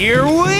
Here we